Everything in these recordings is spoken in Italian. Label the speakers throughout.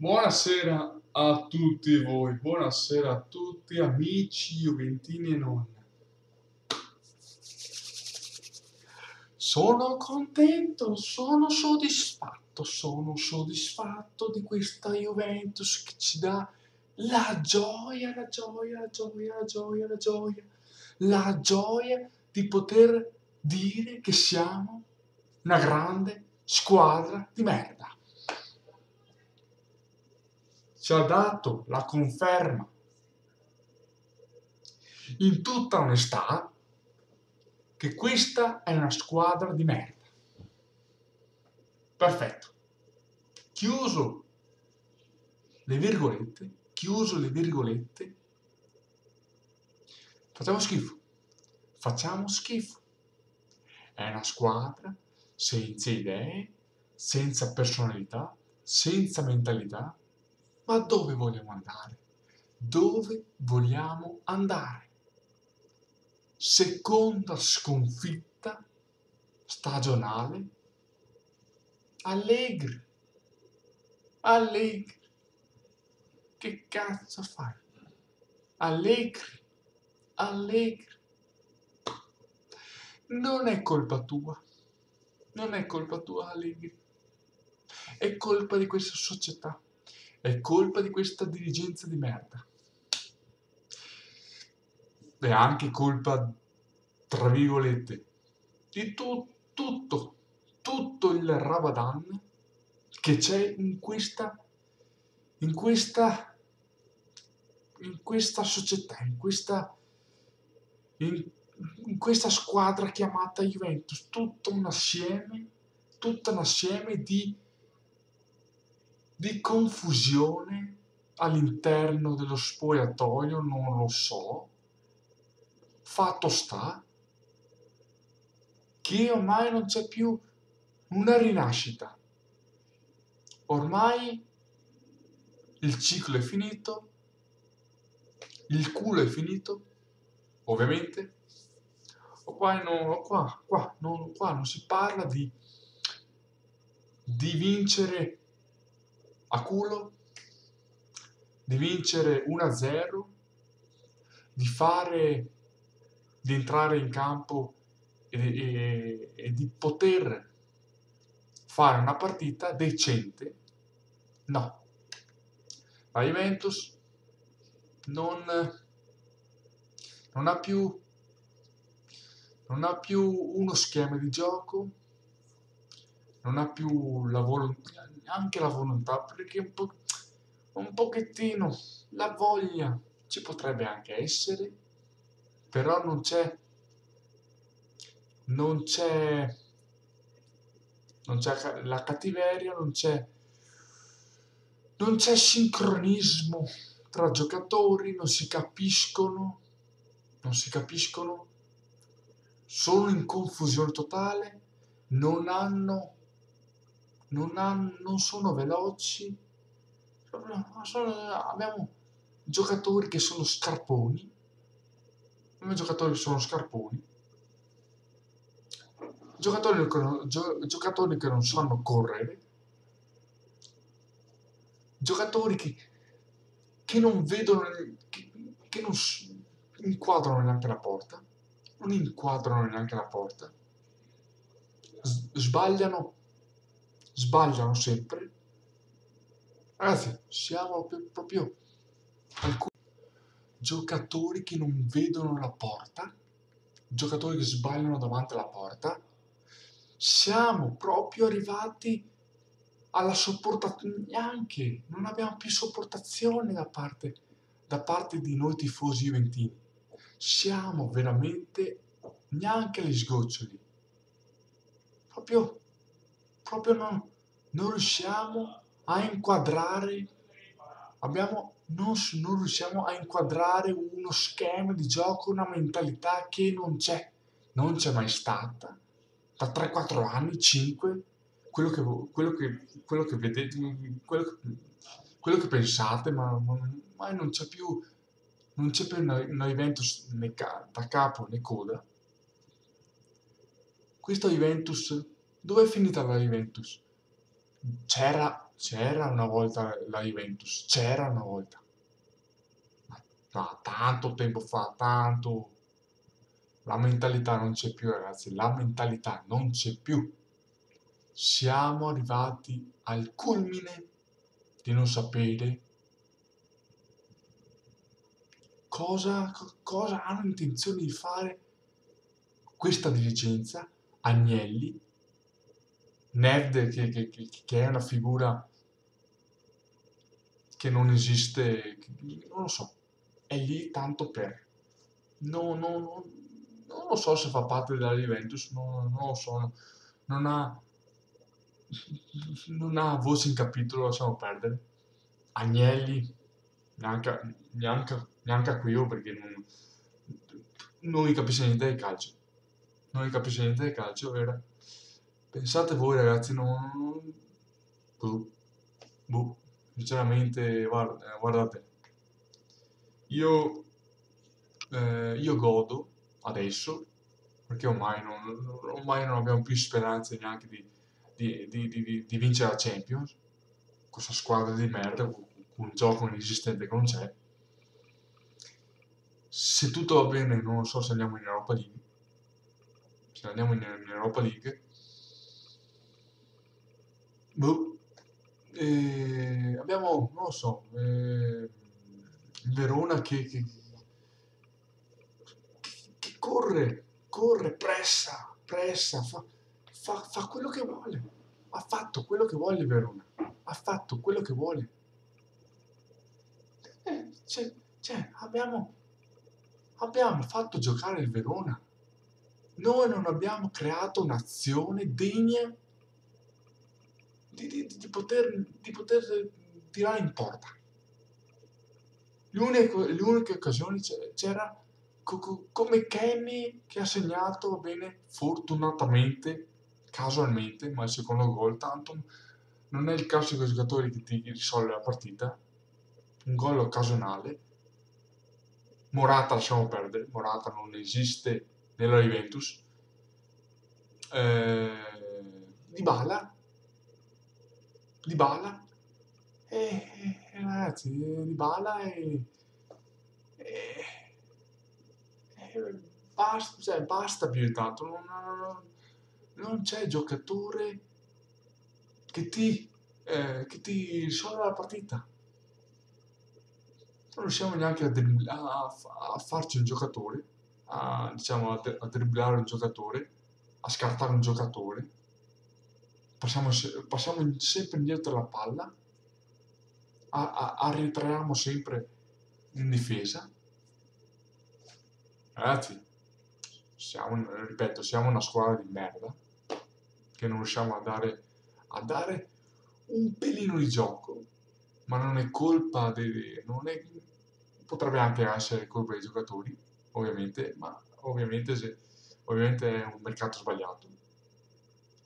Speaker 1: Buonasera a tutti voi, buonasera a tutti amici juventini e non. Sono contento, sono soddisfatto, sono soddisfatto di questa Juventus che ci dà la gioia, la gioia, la gioia, la gioia, la gioia, la gioia di poter dire che siamo una grande squadra di merda ci ha dato la conferma in tutta onestà che questa è una squadra di merda. Perfetto. Chiuso le virgolette, chiuso le virgolette, facciamo schifo. Facciamo schifo. È una squadra senza idee, senza personalità, senza mentalità, ma dove vogliamo andare? Dove vogliamo andare? Seconda sconfitta stagionale. Allegri. Allegri. Che cazzo fai? Allegri. Allegri. Non è colpa tua. Non è colpa tua, Allegri. È colpa di questa società è colpa di questa dirigenza di merda. È anche colpa, tra virgolette, di tu, tutto, tutto il Ramadan che c'è in questa, in questa, in questa società, in questa, in, in questa squadra chiamata Juventus, tutto un assieme, tutto un assieme di di confusione all'interno dello spogliatoio, non lo so. Fatto sta che ormai non c'è più una rinascita. Ormai il ciclo è finito, il culo è finito, ovviamente. Qua, no, qua, qua, no, qua non si parla di, di vincere a culo, di vincere 1-0, di fare, di entrare in campo e, e, e di poter fare una partita decente. No. La Juventus non, non ha più non ha più uno schema di gioco, non ha più la volontà, anche la volontà, perché un, po', un pochettino la voglia ci potrebbe anche essere, però non c'è, non c'è, non c'è la cattiveria, non c'è, non c'è sincronismo tra giocatori, non si capiscono, non si capiscono, sono in confusione totale, non hanno non, hanno, non sono veloci, sono, abbiamo giocatori che sono scarponi, abbiamo giocatori che sono scarponi, giocatori che non, gio, giocatori che non sanno correre, giocatori che, che non vedono, che, che non inquadrano neanche la porta, non inquadrano neanche la porta, sbagliano sbagliano sempre. Ragazzi, siamo proprio alcuni giocatori che non vedono la porta, giocatori che sbagliano davanti alla porta. Siamo proprio arrivati alla sopportazione, neanche, non abbiamo più sopportazione da parte, da parte di noi tifosi juventini. Siamo veramente neanche agli sgoccioli. Proprio proprio non, non riusciamo a inquadrare, abbiamo, non, non riusciamo a inquadrare uno schema di gioco, una mentalità che non c'è, non c'è mai stata, da 3-4 anni, 5, quello che, quello che, quello che vedete, quello che, quello che pensate, ma, ma non c'è più, non c'è più un Juventus né da capo né coda. Questo Juventus dove è finita la Juventus? c'era, c'era una volta la Juventus, c'era una volta. Ma, ma tanto tempo fa, tanto. La mentalità non c'è più, ragazzi, la mentalità non c'è più. Siamo arrivati al culmine di non sapere cosa, cosa hanno intenzione di fare questa dirigenza, Agnelli, Ned che, che, che, è una figura che non esiste, non lo so, è lì tanto per. No, no, no, non lo so se fa parte della Juventus, no, non lo so, non ha, non ha voce in capitolo, lasciamo perdere. Agnelli, neanche, neanche, neanche qui io perché non, non capisce niente di calcio. Non capisce niente di calcio, vero? Pensate voi ragazzi, non... Boh, sinceramente, guarda, guardate, io, eh, io godo adesso, perché ormai non, ormai non abbiamo più speranze neanche di, di, di, di, vincere la Champions, questa squadra di merda, un gioco inesistente che non c'è. Se tutto va bene, non so se andiamo in Europa League, se andiamo in, in Europa League, Boh. Eh, abbiamo, non lo so, eh, Verona che, che, che, corre, corre, pressa, pressa, fa, fa, fa quello che vuole. Ha fatto quello che vuole Verona. Ha fatto quello che vuole. Eh, cioè, cioè, abbiamo, abbiamo fatto giocare il Verona. Noi non abbiamo creato un'azione degna di, di, di, poter, di poter tirare in porta. Le uniche occasioni c'era come Kenny che ha segnato, bene, fortunatamente, casualmente, ma il secondo gol, tanto non è il classico giocatore che ti risolve la partita, un gol occasionale. Morata lasciamo perdere, Morata non esiste nella Juventus. Eh, Dybala di Bala e, ragazzi di Bala e, e, e basta, cioè, basta più di tanto non, non, non c'è giocatore che ti, eh, che ti risolve la partita. Non riusciamo neanche a, a, a farci un giocatore a, diciamo, a, a dribblare un giocatore a scartare un giocatore passiamo, passiamo sempre indietro la palla, arretriamo sempre in difesa. Ragazzi, siamo, ripeto, siamo una squadra di merda che non riusciamo a dare, a dare un pelino di gioco, ma non è colpa dei... Non è, potrebbe anche essere colpa dei giocatori, ovviamente, ma ovviamente, se, ovviamente è un mercato sbagliato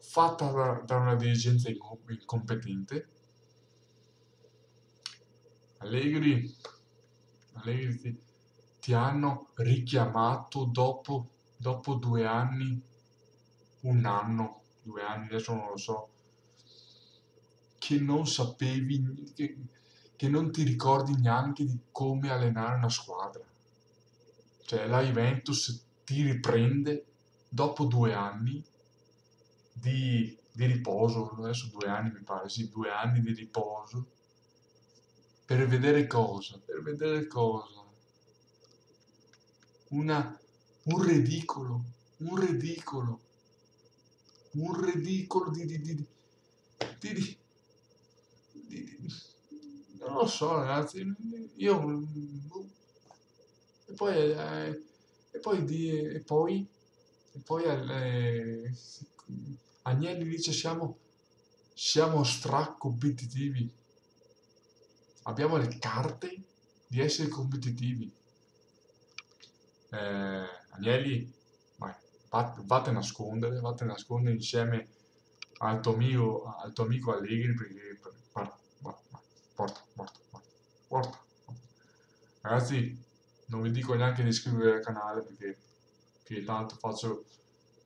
Speaker 1: fatta da, una dirigenza incompetente. Allegri, Allegri ti, ti hanno richiamato dopo, dopo due anni, un anno, due anni, adesso non lo so, che non sapevi, che, che non ti ricordi neanche di come allenare una squadra. Cioè la Juventus ti riprende dopo due anni di, di riposo, adesso due anni mi pare, sì, due anni di riposo, per vedere cosa, per vedere cosa. Una, un ridicolo, un ridicolo, un ridicolo di, di, di, di, non lo so ragazzi, io... E poi, eh, e poi, di, e poi, e poi eh, Agnelli dice siamo, siamo stracompetitivi. Abbiamo le carte di essere competitivi. Eh, Agnelli, vai, vate a nascondere, vate a nascondere insieme al tuo amico, al tuo amico Allegri perché porta, porta, porta, porta. Ragazzi, non vi dico neanche di iscrivervi al canale perché, perché tanto faccio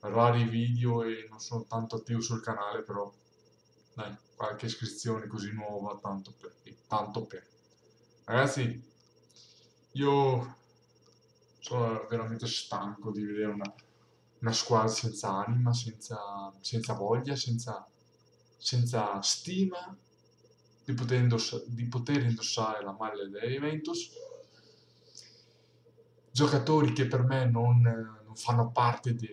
Speaker 1: rari video e non sono tanto attivo sul canale, però dai, qualche iscrizione così nuova, tanto per, tanto per. Ragazzi, io sono veramente stanco di vedere una, una squadra senza anima, senza, senza voglia, senza, senza stima di poter, di poter indossare la maglia della Juventus. Giocatori che per me non, non fanno parte di,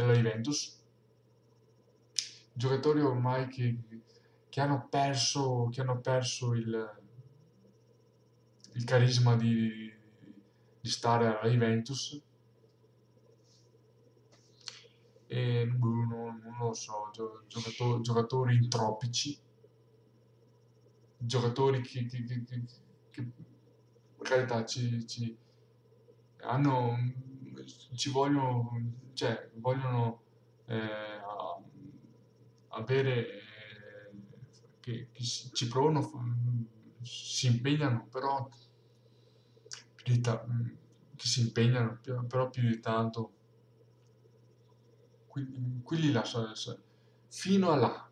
Speaker 1: della Juventus. Giocatori ormai che, che hanno perso, che hanno perso il, il carisma di, di stare alla Juventus e non, non lo so, giocatori, giocatori intropici, giocatori che, che, che, che, che per carità ci, ci, hanno, ci vogliono, cioè, vogliono eh, avere, eh, che, che, ci provano, si impegnano, però più di che si impegnano, però più di tanto. Quelli, là fino a là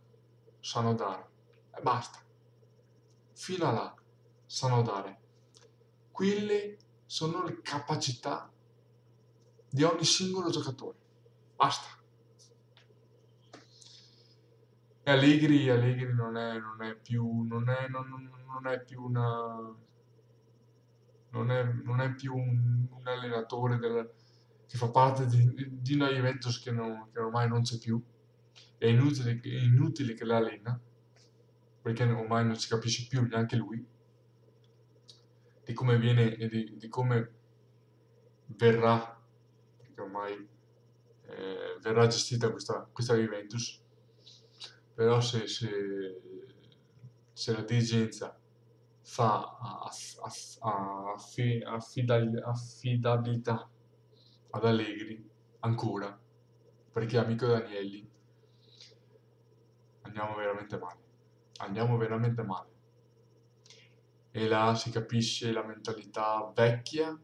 Speaker 1: sanno dare e basta. Fino a là sanno dare quelle sono le capacità di ogni singolo giocatore. Basta. E Allegri, Allegri non, è, non è più non è, non, non è più una non è, non è più un, un allenatore del, che fa parte di, di una Juventus che, non, che, ormai non c'è più, è inutile, è inutile che la allena, perché ormai non si capisce più neanche lui, di come viene e di, di come verrà, perché ormai eh, verrà gestita questa, questa Juventus, però se, se, se la dirigenza fa affidabilità ad Allegri ancora perché amico Danielli andiamo veramente male. Andiamo veramente male. E là si capisce la mentalità vecchia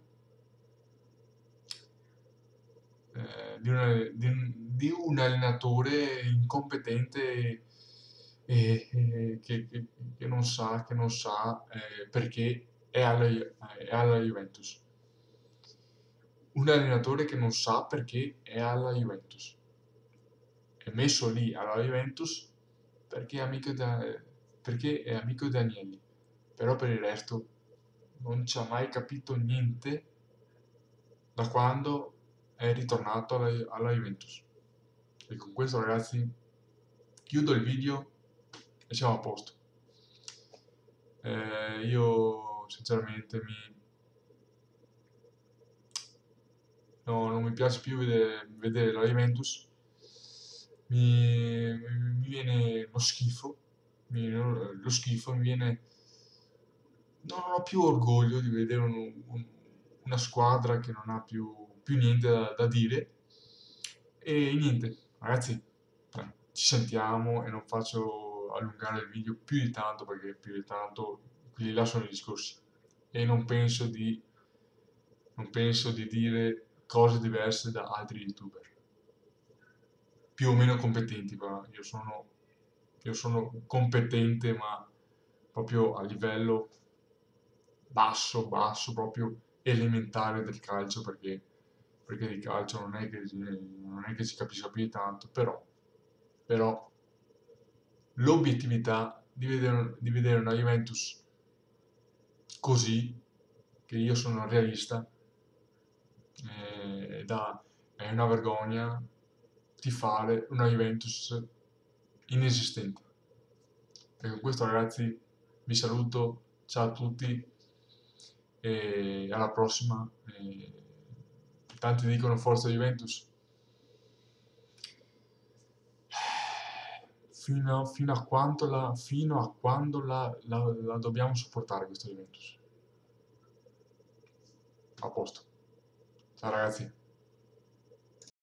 Speaker 1: eh, di, una, di, di, un allenatore incompetente e, e, che, che, che, non sa, che non sa eh, perché è alla, è alla Juventus un allenatore che non sa perché è alla Juventus. È messo lì alla Juventus perché è amico, da, perché è amico di Agnelli. Però per il resto non ci ha mai capito niente da quando è ritornato alla, alla Juventus. E con questo ragazzi chiudo il video e siamo a posto. Eh, io sinceramente mi, no, non mi piace più vedere, vedere la Juventus, mi, mi, viene lo schifo, mi, lo schifo, mi viene... Non ho più orgoglio di vedere un, un, una squadra che non ha più, più niente da, da, dire. E niente, ragazzi, ci sentiamo e non faccio allungare il video più di tanto perché più di tanto quelli là sono i discorsi e non penso di non penso di dire cose diverse da altri youtuber più o meno competenti ma io sono io sono competente ma proprio a livello basso basso proprio elementare del calcio perché perché di calcio non è che, non è che si capisca più di tanto però però l'obiettività di vedere, di vedere una Juventus così che io sono realista eh, da, è una vergogna tifare una Juventus inesistente. E con questo ragazzi vi saluto, ciao a tutti e alla prossima. E tanti dicono forza Juventus. Fino a, fino a, quanto la, fino a quando la, la, la dobbiamo sopportare questa Juventus? A posto. Ciao ragazzi.